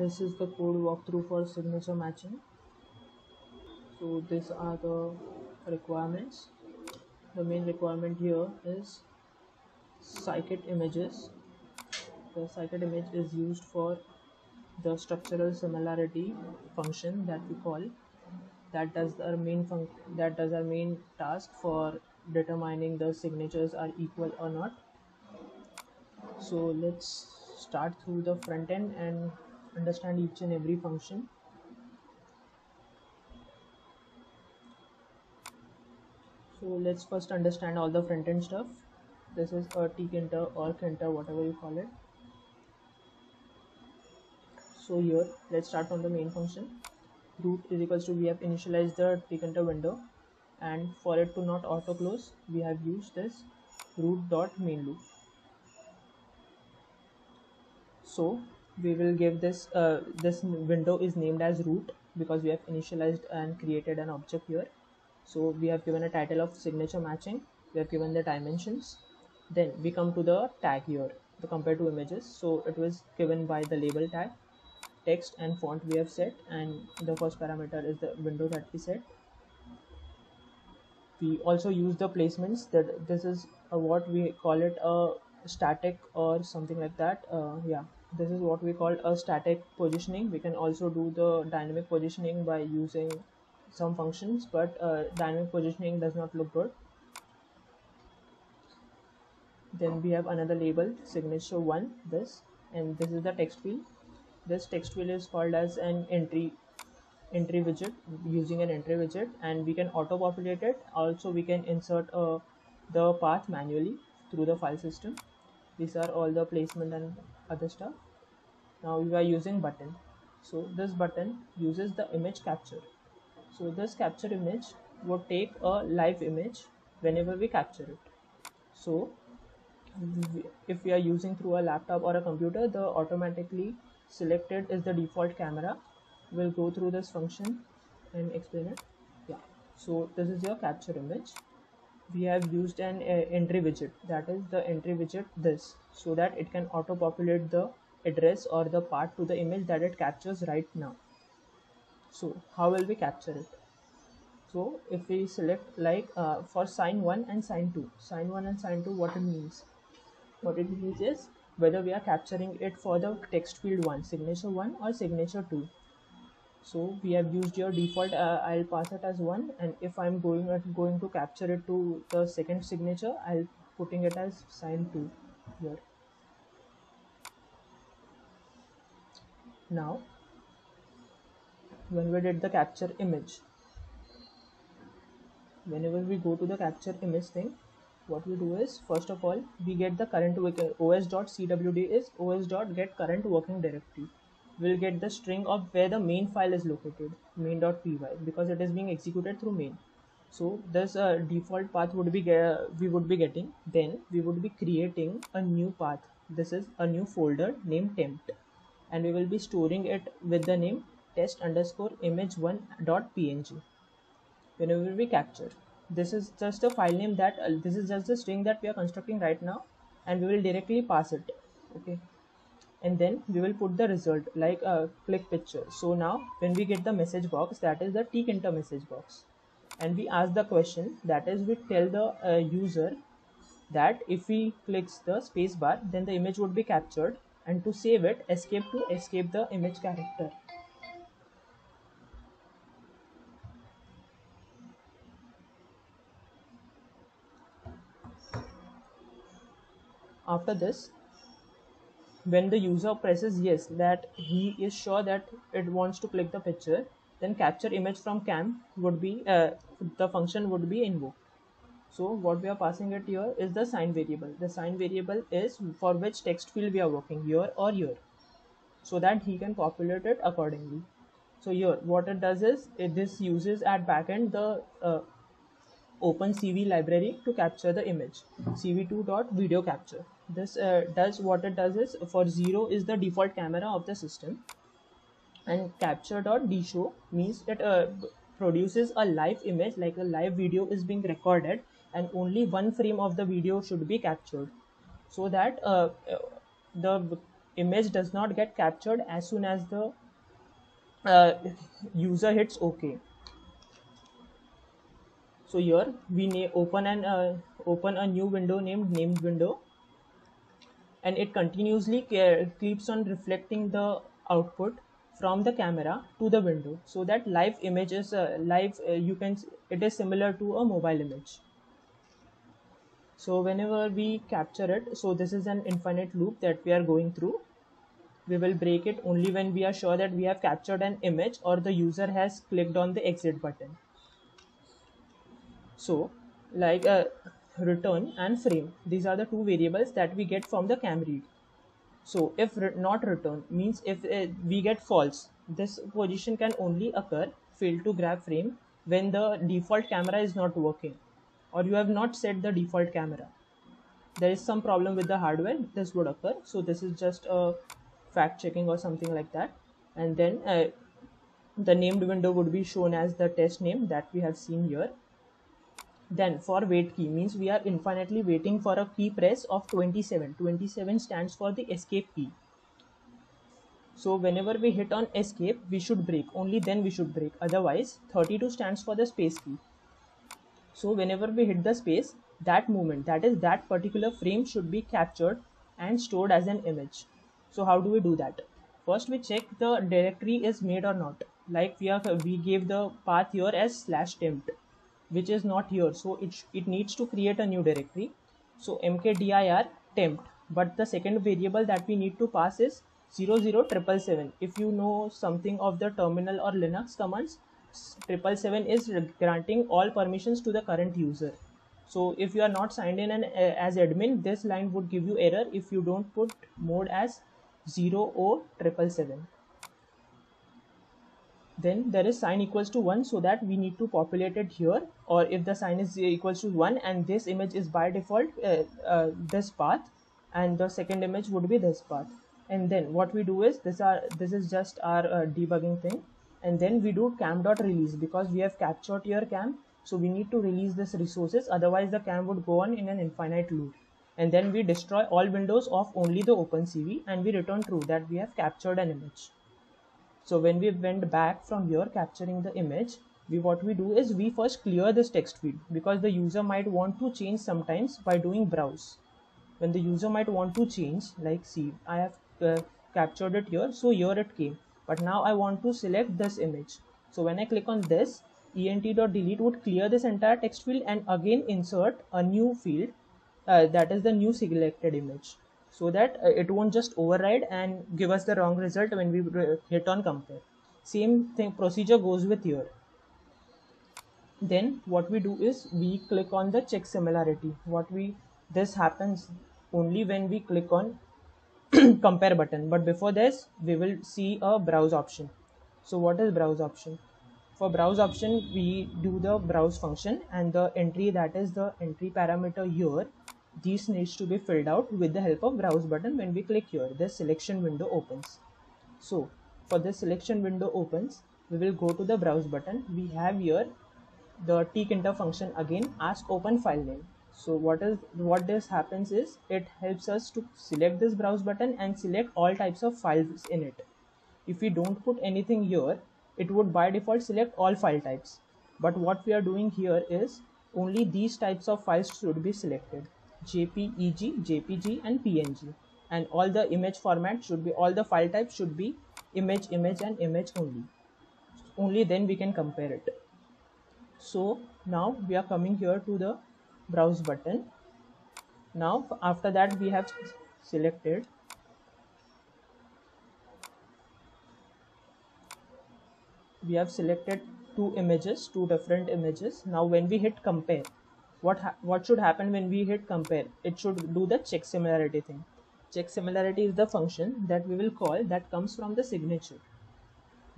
this is the code walkthrough for signature matching. So these are the requirements. The main requirement here is scikit images. The scikit image is used for the structural similarity function that we call. That does our main func that does our main task for determining the signatures are equal or not. So let's start through the front end and understand each and every function. So let's first understand all the front end stuff. This is a tkinter or kinter whatever you call it. So here let's start from the main function. Root is equals to we have initialized the tkinter window. And for it to not auto close we have used this root dot main loop. So we will give this uh, this window is named as root because we have initialized and created an object here. So we have given a title of signature matching. We have given the dimensions. Then we come to the tag here the compare to images. So it was given by the label tag. Text and font we have set and the first parameter is the window that we set. We also use the placements that this is what we call it a static or something like that. Uh, yeah this is what we call a static positioning. We can also do the dynamic positioning by using some functions but uh, dynamic positioning does not look good. Then we have another label signature one this and this is the text field this text field is called as an entry entry widget using an entry widget and we can auto populate it. Also we can insert uh, the path manually through the file system. These are all the placement and other stuff. Now we are using button. So this button uses the image capture. So this capture image would take a live image whenever we capture it. So if we are using through a laptop or a computer the automatically selected is the default camera. We'll go through this function and explain it. Yeah. So this is your capture image we have used an uh, entry widget. That is the entry widget this so that it can auto populate the address or the part to the image that it captures right now. So how will we capture it? So if we select like uh, for sign 1 and sign 2 sign 1 and sign 2 what it means? What it means is whether we are capturing it for the text field 1 signature 1 or signature 2 so we have used your default uh, i'll pass it as 1 and if i'm going uh, going to capture it to the second signature i'll putting it as sign 2 here. Now when we did the capture image whenever we go to the capture image thing what we do is first of all we get the current os.cwd is os.get current working directory we'll get the string of where the main file is located main.py because it is being executed through main. So this uh, default path would be we would be getting then we would be creating a new path. This is a new folder named temp and we will be storing it with the name test underscore image1 dot png. Whenever we capture this is just a file name that uh, this is just the string that we are constructing right now and we will directly pass it. Okay and then we will put the result like a click picture. So now when we get the message box that is the tkinter message box. And we ask the question that is we tell the uh, user that if he clicks the space bar then the image would be captured. And to save it escape to escape the image character. After this when the user presses yes that he is sure that it wants to click the picture then capture image from cam would be uh, the function would be invoked. So what we are passing it here is the sign variable. The sign variable is for which text field we are working here or here so that he can populate it accordingly. So here what it does is it, this uses at backend the uh, OpenCV library to capture the image. Cv2.video capture this uh, does what it does is for 0 is the default camera of the system. And capture.dshow means it uh, produces a live image like a live video is being recorded and only one frame of the video should be captured. So that uh, the image does not get captured as soon as the uh, user hits OK. So here we open an uh, open a new window named named window, and it continuously keeps on reflecting the output from the camera to the window so that live image is uh, live uh, you can it is similar to a mobile image. So whenever we capture it so this is an infinite loop that we are going through. We will break it only when we are sure that we have captured an image or the user has clicked on the exit button. So like a uh, return and frame these are the two variables that we get from the cam read so if re not return means if uh, we get false, this position can only occur fail to grab frame when the default camera is not working or you have not set the default camera. There is some problem with the hardware, this would occur. So this is just a fact checking or something like that. And then uh, the named window would be shown as the test name that we have seen here then for wait key means we are infinitely waiting for a key press of 27. 27 stands for the escape key. So whenever we hit on escape, we should break. Only then we should break. Otherwise, 32 stands for the space key. So whenever we hit the space, that moment, that is that particular frame should be captured and stored as an image. So how do we do that? First we check the directory is made or not. Like we are we gave the path here as slash temp which is not here. So it, it needs to create a new directory. So mkdir temp but the second variable that we need to pass is 00777 if you know something of the terminal or linux commands 777 is granting all permissions to the current user. So if you are not signed in an, uh, as admin this line would give you error if you don't put mode as 00777 then there is sign equals to 1 so that we need to populate it here. Or if the sign is equals to 1 and this image is by default uh, uh, this path and the second image would be this path. And then what we do is this are this is just our uh, debugging thing. And then we do cam dot release because we have captured your cam so we need to release this resources. Otherwise the cam would go on in an infinite loop. And then we destroy all windows of only the OpenCV and we return true that we have captured an image so when we went back from here capturing the image, we what we do is we first clear this text field because the user might want to change sometimes by doing browse. When the user might want to change, like see, I have uh, captured it here, so here it came. But now I want to select this image. So when I click on this, ent.delete would clear this entire text field and again insert a new field uh, that is the new selected image so that uh, it won't just override and give us the wrong result when we hit on compare. Same thing procedure goes with here. Then what we do is we click on the check similarity. What we this happens only when we click on compare button. But before this we will see a browse option. So what is browse option? For browse option we do the browse function and the entry that is the entry parameter here these needs to be filled out with the help of browse button when we click here. The selection window opens. So for this selection window opens we will go to the browse button. We have here the tkinter function again ask open file name. So what is what this happens is it helps us to select this browse button and select all types of files in it. If we don't put anything here it would by default select all file types. But what we are doing here is only these types of files should be selected JPEG, JPG and PNG and all the image format should be all the file types should be image image and image only. Only then we can compare it. So now we are coming here to the browse button. Now after that we have selected we have selected two images two different images. Now when we hit compare what what should happen when we hit compare? It should do the check similarity thing. Check similarity is the function that we will call that comes from the signature.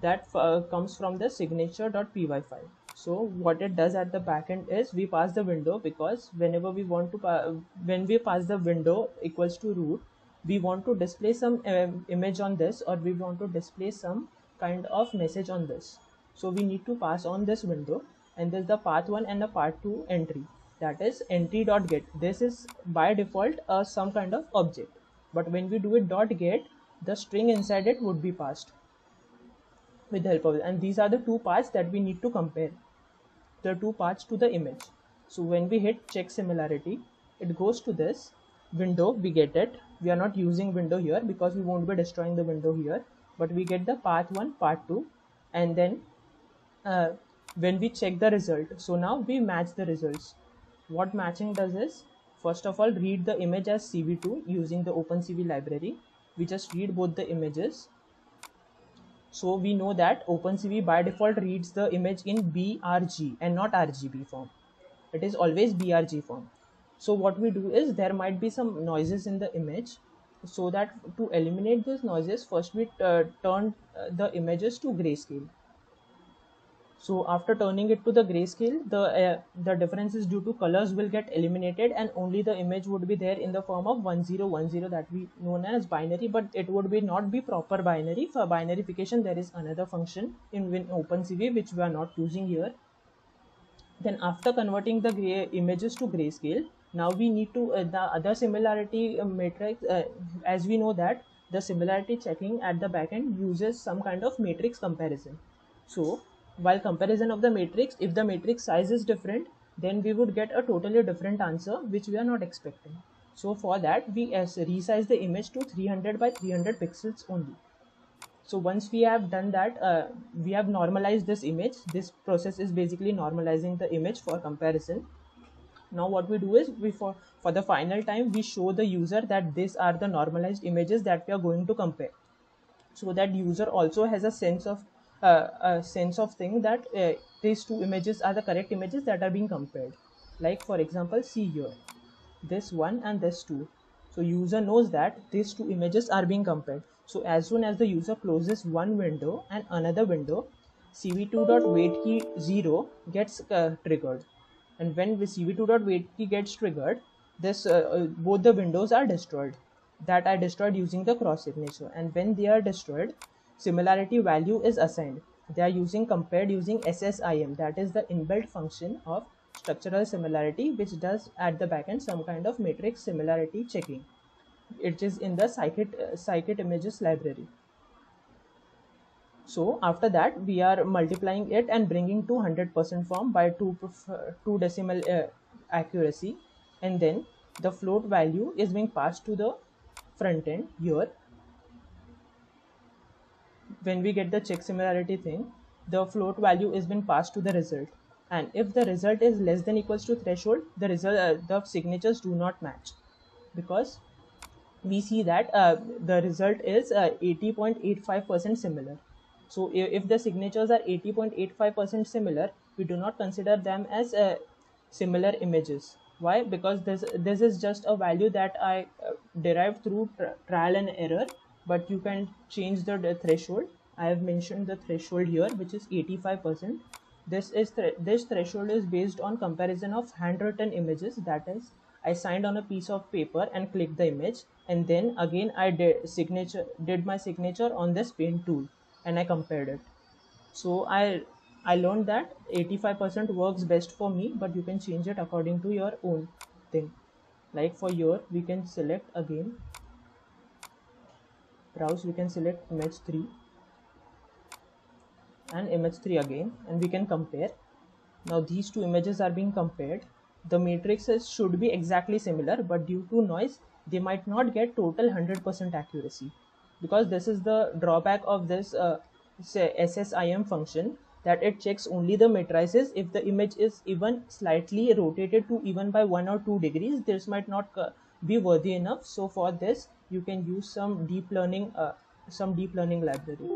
That uh, comes from the signature.py file. So what it does at the backend is we pass the window because whenever we want to when we pass the window equals to root we want to display some uh, image on this or we want to display some kind of message on this. So we need to pass on this window and there's the path 1 and the path 2 entry that is entry.get this is by default uh, some kind of object. But when we do it dot get the string inside it would be passed with the help of it. And these are the two parts that we need to compare. The two parts to the image. So when we hit check similarity it goes to this window. We get it. We are not using window here because we won't be destroying the window here. But we get the path 1 path 2 and then uh, when we check the result. So now we match the results what matching does is first of all read the image as cv2 using the opencv library we just read both the images so we know that OpenCV by default reads the image in BRG and not RGB form. It is always BRG form. So what we do is there might be some noises in the image. So that to eliminate those noises, first we uh, turn uh, the images to grayscale so after turning it to the grayscale the uh, the differences due to colors will get eliminated and only the image would be there in the form of 1010 that we known as binary but it would be not be proper binary. For binarification there is another function in OpenCV which we are not using here. Then after converting the gray images to grayscale now we need to uh, the other similarity uh, matrix uh, as we know that the similarity checking at the backend uses some kind of matrix comparison. So while comparison of the matrix if the matrix size is different then we would get a totally different answer which we are not expecting. So for that we resize the image to 300 by 300 pixels only. So once we have done that uh, we have normalized this image. This process is basically normalizing the image for comparison. Now what we do is we for for the final time we show the user that these are the normalized images that we are going to compare. So that user also has a sense of uh, a sense of thing that uh, these two images are the correct images that are being compared. Like for example see here. This one and this two. So user knows that these two images are being compared. So as soon as the user closes one window and another window cv2.wait 0 gets uh, triggered. And when the cv2.wait gets triggered this uh, uh, both the windows are destroyed. That are destroyed using the cross signature. And when they are destroyed similarity value is assigned. They are using compared using SSIM that is the inbuilt function of structural similarity which does at the backend some kind of matrix similarity checking. It is in the scikit, uh, scikit images library. So after that we are multiplying it and bringing to 100% form by 2, two decimal uh, accuracy and then the float value is being passed to the front end here when we get the check similarity thing the float value is been passed to the result. And if the result is less than equals to threshold the result uh, the signatures do not match. Because we see that uh, the result is 80.85% uh, similar. So if, if, the signatures are 80.85% similar we do not consider them as uh, similar images. Why? Because this this is just a value that i uh, derived through trial and error but you can change the, the threshold. I have mentioned the threshold here which is 85 percent. This is th this threshold is based on comparison of handwritten images. That is i signed on a piece of paper and clicked the image. And then again i did signature did my signature on this pen tool and i compared it. So i i learned that 85% works best for me but you can change it according to your own thing. Like for here we can select again browse we can select image 3 and image 3 again and we can compare. Now these two images are being compared. The matrices should be exactly similar but due to noise they might not get total 100% accuracy because this is the drawback of this uh, SSIM function that it checks only the matrices. If the image is even slightly rotated to even by 1 or 2 degrees this might not uh, be worthy enough. So for this you can use some deep learning uh, some deep learning library.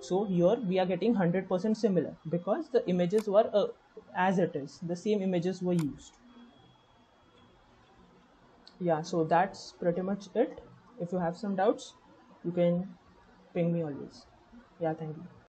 So here we are getting 100% similar because the images were uh, as it is. The same images were used. Yeah so that's pretty much it. If you have some doubts you can ping me always. Yeah thank you